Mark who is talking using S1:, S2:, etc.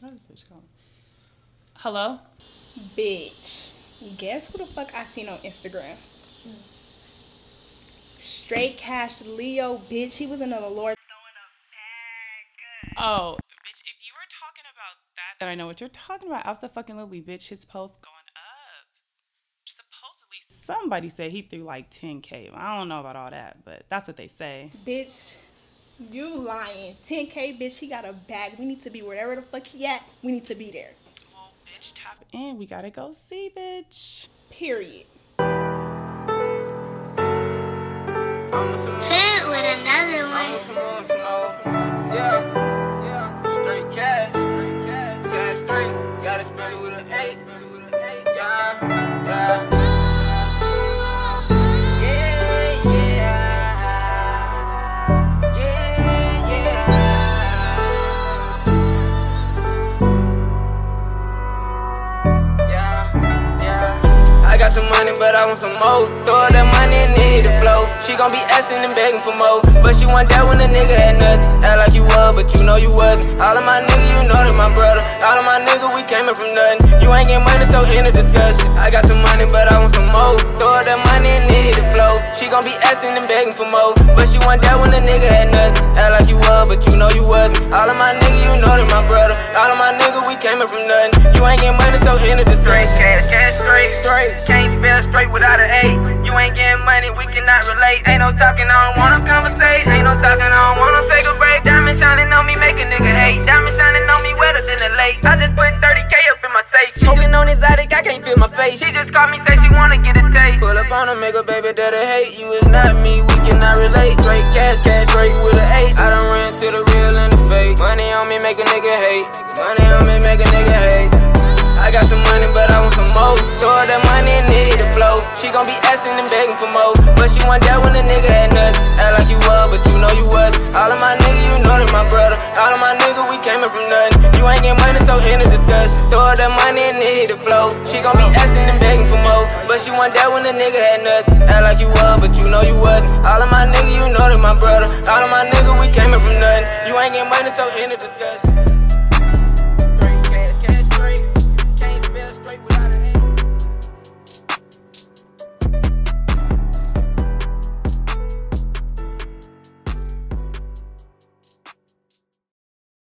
S1: What is this called? Hello?
S2: Bitch. Guess who the fuck I seen on Instagram? Str8Cash Leo, bitch. He was in the Lord
S1: Oh, bitch, if you were talking about that, then I know what you're talking about. Outside fucking Lily, bitch, his post going up. Supposedly, somebody said he threw like 10K. I don't know about all that, but that's what they say.
S2: Bitch, you lying. 10K, bitch. He got a bag. We need to be wherever the fuck he at. We need to be there.
S1: Well, bitch, tap in. We gotta go see, bitch.
S2: Period.
S3: Hit with another one.
S4: Some money, but I want some more. Throw that money and hit the flow. She gon' be asking and begging for more. But she want that when a nigga had nothing. Act like you was, but you know you wasn't. All of my niggas, you know that my brother. All of my niggas, we came in from nothing. You ain't get money, so in the discussion. I got some money, but I want some more. Throw that money and hit the flow. She gon' be asking and begging for more. But she want that when a nigga had nothing. Act like you was, but you know you wasn't. All of my niggas, you know that my brother. All of my niggas, from nothing. You ain't get money, so in the discussion.
S5: Cash, cash straight,
S4: Straight.
S5: Can't spell straight without an A. You ain't getting money, we cannot relate. Ain't no talking, I don't wanna conversate. Ain't no talking, I don't wanna take a break. Diamond shining on me, make a nigga hate. Diamond shining on me wetter than the lake. I just put 30k up in my safe. She,
S4: Smoking on exotic, I can't feel my face.
S5: she just called me, say she wanna get a taste.
S4: Pull up on a nigga, baby, that'll hate you. It's not me, we cannot relate. Straight cash, cash straight with an eight. I done She gon' be asking and begging for more. But she want that when a nigga had nothing. Act like you was, but you know you wasn't. All of my niggas, you know that my brother. All of my niggas, we came in from nothing. You ain't get money, so in the discussion. Throw that money and it hit the flow. She gon' be asking and begging for more. But she want that when a nigga had nothing. Act like you was, but you know you wasn't. All of my niggas, you know that my brother. All of my niggas, we came in from nothing. You ain't get money, so in the discussion.